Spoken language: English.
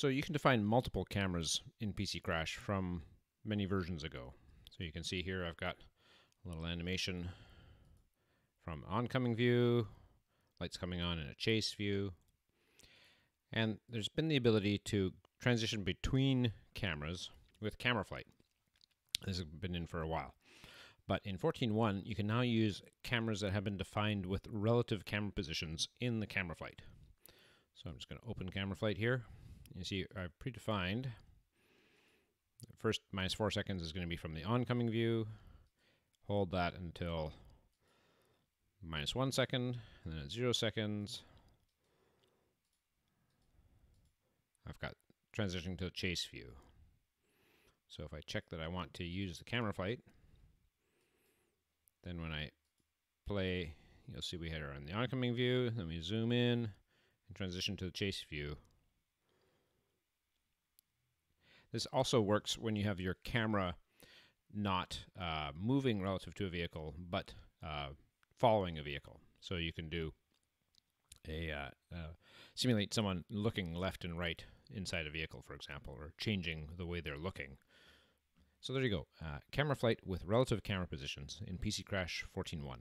So you can define multiple cameras in PC Crash from many versions ago. So you can see here I've got a little animation from oncoming view, lights coming on in a chase view. And there's been the ability to transition between cameras with camera flight. This has been in for a while. But in 14.1, you can now use cameras that have been defined with relative camera positions in the camera flight. So I'm just going to open camera flight here. You see I've predefined first minus four seconds is going to be from the oncoming view. Hold that until minus one second, and then at zero seconds, I've got transitioning to the chase view. So if I check that I want to use the camera flight, then when I play, you'll see we are on the oncoming view, then we zoom in and transition to the chase view. This also works when you have your camera not uh, moving relative to a vehicle, but uh, following a vehicle. So you can do a uh, uh, simulate someone looking left and right inside a vehicle, for example, or changing the way they're looking. So there you go. Uh, camera flight with relative camera positions in PC Crash 14.1.